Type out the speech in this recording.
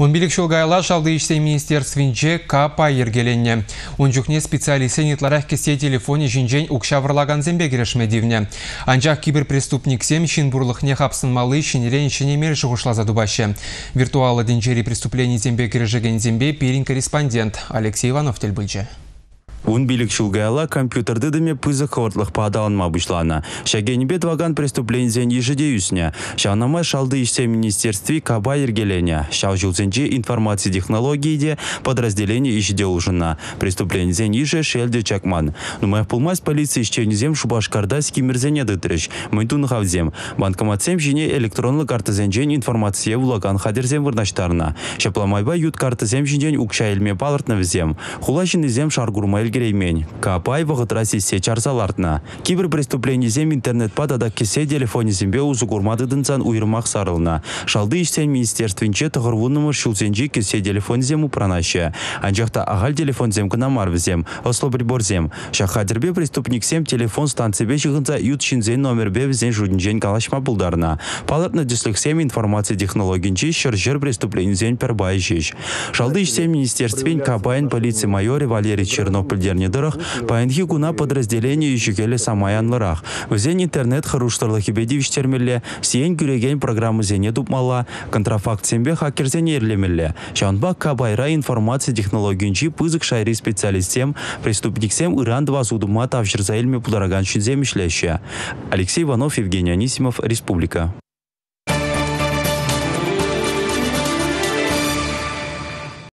Он билік шылгайла шалды ішсе министерствинче капа ергеленне. Жүхне специалисты нетларах кесе телефоне жинжен укшавырлаган зембе керешмедивне. Анжақ киберпреступниксем шин бурлықне хапсынмалы шинерен шинемер шығышлаза. Виртуалы денжери преступлений зембе кережеген зембе перин корреспондент Алексей Иванов телбылжы. Ун билік шулгайла компьютерді деме пызы хвартлық падалынма бұшлана. Шагенбет ваган преступлензен ешіде үсіне. Шанама шалды ішсе министерстве каба ергелене. Шау жылзенже информация технологии подразделение ешіде ұжына. Преступлензен еші шелде чакман. Нумай пулмас полиция ішченізем шубашкарда скимерзене дытрыш. Мынтун хавзем. Банкоматсем жіне электронлы картызенжен информация улаган хадерзем вырнаштарына. Шапламайба ют картызем жинжен укша елме палыртны візем. Хула жинезем шаргурма келеймен. Капай вғытра сесе чарсалартына. Кибер преступленизем интернет падада кесе телефонизембе узы гурмадыдынсан уйрмақ сарылына. Шалды іштен министерствінче тұғырвунымы шулсенжи кесе телефонизем упранашы. Анжақта ағал телефонзем кына марвізем, осло приборзем. Шахадербе преступниксем телефон станцебе шығынса ют шинзен номербе візен жудинжен калашма бұлдарына. Палатны дислексем информация технологинчи шыржыр преступленизен пербай жеш. Шалды іштен министерствен Кабайын полиция майоры Валерий Чернополь пілдерне дырық, паянхи гуна подразделение жүгелі самаянлырақ. Өзен интернет хыруштарлы хибедивіштермелі, сиен күреген программы зене тупмала, контрафакт сенбе хакерзене ерлемелі. Жанба кабайра информация технологиинчи пызык шайри специалистем, преступниксем Иран два судума тавшырза елме пулараган Алексей Иванов, Евгений Анисимов, Республика.